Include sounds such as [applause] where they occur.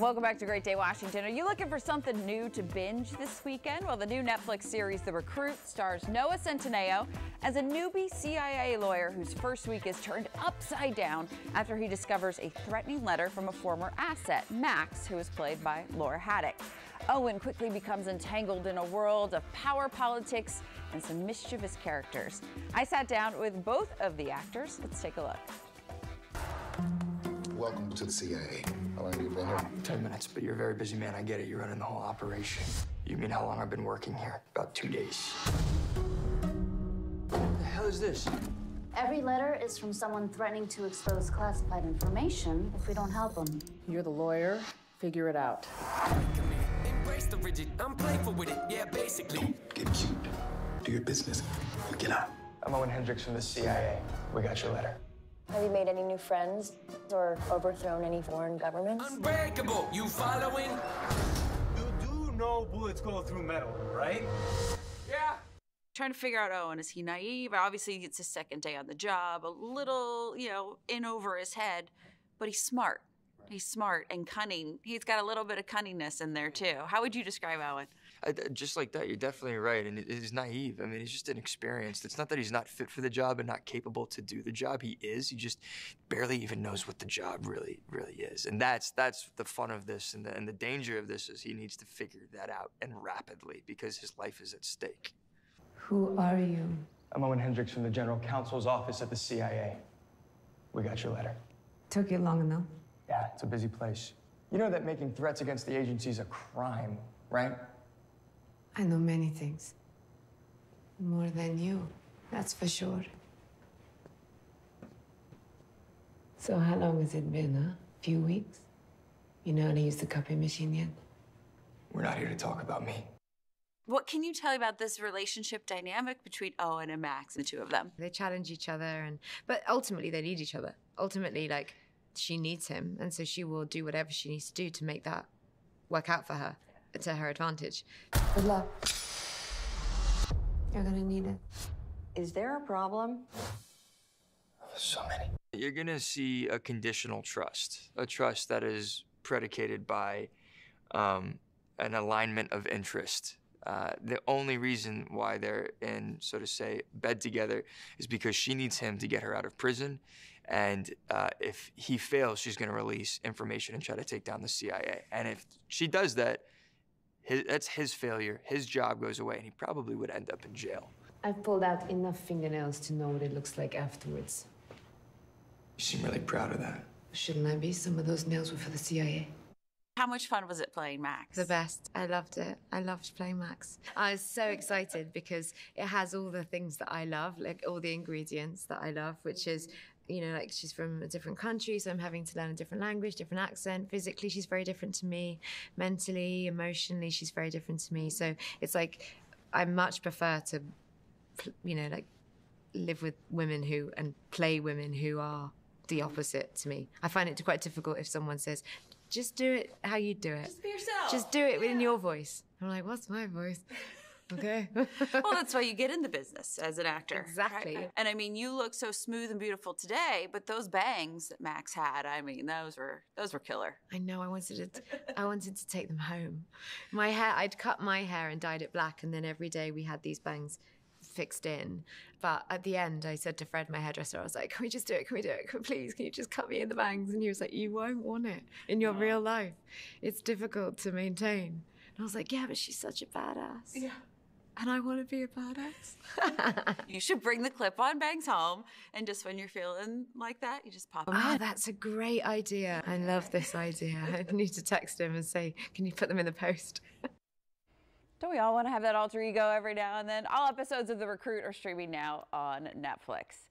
Welcome back to Great Day Washington. Are you looking for something new to binge this weekend? Well, the new Netflix series The Recruit stars Noah Centineo as a newbie CIA lawyer whose first week is turned upside down after he discovers a threatening letter from a former asset, Max, who is played by Laura Haddock. Owen quickly becomes entangled in a world of power politics and some mischievous characters. I sat down with both of the actors. Let's take a look. Welcome to the CIA. How long have you been here? Ten minutes, but you're a very busy man. I get it. You're running the whole operation. You mean how long I've been working here? About two days. What the hell is this? Every letter is from someone threatening to expose classified information if we don't help them. You're the lawyer. Figure it out. Embrace the rigid. I'm playful with it. Yeah, basically. Get cute. Do your business. Get out. I'm Owen Hendricks from the CIA. We got your letter. Have you made any new friends or overthrown any foreign governments? Unbreakable. You following? You do know bullets go through metal, right? Yeah. Trying to figure out oh, Owen, is he naive? Obviously, it's his second day on the job, a little, you know, in over his head, but he's smart. He's smart and cunning. He's got a little bit of cunningness in there, too. How would you describe Owen? I, just like that, you're definitely right. And he's naive. I mean, he's just inexperienced. It's not that he's not fit for the job and not capable to do the job. He is. He just barely even knows what the job really, really is. And that's that's the fun of this. And the, and the danger of this is he needs to figure that out and rapidly because his life is at stake. Who are you? I'm Owen Hendricks from the General Counsel's office at the CIA. We got your letter. Took you long enough. Yeah, it's a busy place. You know that making threats against the agency is a crime, right? I know many things. More than you, that's for sure. So how long has it been, huh? Few weeks? You know how to use the copy machine yet? We're not here to talk about me. What can you tell me about this relationship dynamic between Owen and Max, the two of them? They challenge each other, and but ultimately they need each other. Ultimately, like she needs him, and so she will do whatever she needs to do to make that work out for her to her advantage. Good luck. You're gonna need it. Is there a problem? So many. You're gonna see a conditional trust, a trust that is predicated by um, an alignment of interest. Uh, the only reason why they're in, so to say, bed together is because she needs him to get her out of prison. And uh, if he fails, she's going to release information and try to take down the CIA. And if she does that, his, that's his failure. His job goes away, and he probably would end up in jail. I've pulled out enough fingernails to know what it looks like afterwards. You seem really proud of that. Shouldn't I be? Some of those nails were for the CIA. How much fun was it playing Max? The best. I loved it. I loved playing Max. I was so excited because it has all the things that I love, like all the ingredients that I love, which is you know, like she's from a different country, so I'm having to learn a different language, different accent. Physically, she's very different to me. Mentally, emotionally, she's very different to me. So it's like I much prefer to, you know, like live with women who and play women who are the opposite to me. I find it quite difficult if someone says, just do it how you do it. Just be yourself. Just do it yeah. in your voice. I'm like, what's my voice? Okay. [laughs] well, that's why you get in the business as an actor. Exactly. Right? And I mean, you look so smooth and beautiful today, but those bangs that Max had, I mean, those were those were killer. I know. I wanted to, I wanted to take them home. My hair, I'd cut my hair and dyed it black, and then every day we had these bangs fixed in. But at the end, I said to Fred, my hairdresser, I was like, "Can we just do it? Can we do it? Can, [laughs] please, can you just cut me in the bangs?" And he was like, "You won't want it in your real life. It's difficult to maintain." And I was like, "Yeah, but she's such a badass." Yeah and I want to be a badass. [laughs] you should bring the clip on bangs home, and just when you're feeling like that, you just pop them. Ah, that's a great idea. I love this idea. [laughs] I need to text him and say, "Can you put them in the post?" [laughs] Don't we all want to have that alter ego every now and then? All episodes of The Recruit are streaming now on Netflix.